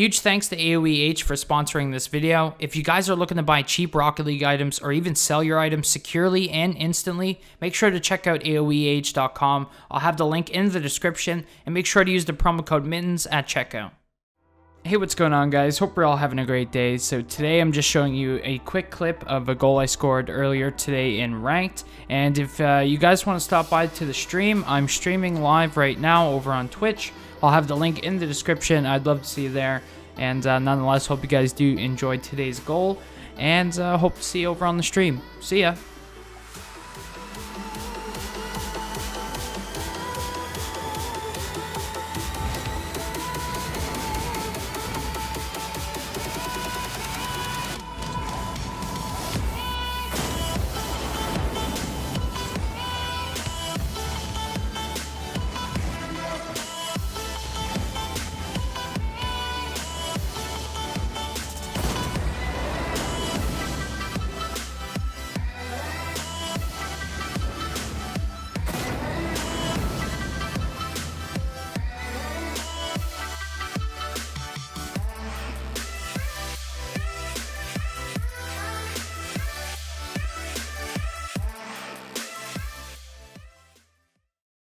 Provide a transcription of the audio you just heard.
Huge thanks to AoEH for sponsoring this video. If you guys are looking to buy cheap Rocket League items or even sell your items securely and instantly, make sure to check out AoEH.com. I'll have the link in the description and make sure to use the promo code Mittens at checkout. Hey, what's going on, guys? Hope we're all having a great day. So, today I'm just showing you a quick clip of a goal I scored earlier today in ranked. And if uh, you guys want to stop by to the stream, I'm streaming live right now over on Twitch. I'll have the link in the description. I'd love to see you there. And uh, nonetheless, hope you guys do enjoy today's goal. And uh, hope to see you over on the stream. See ya.